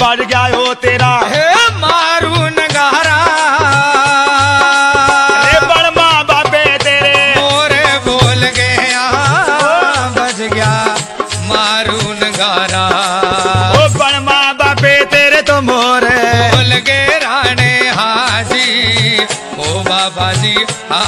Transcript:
बढ़ गया हो तेरा। हे मारू नगारा। बड़ बड़मा बाबे तेरे। मोरे बोल गया बज गया मारू नगारा। ओ बड़मा बाबे तेरे तो मोरे। बोल गे राणे हाजी ओ बाबा जी हा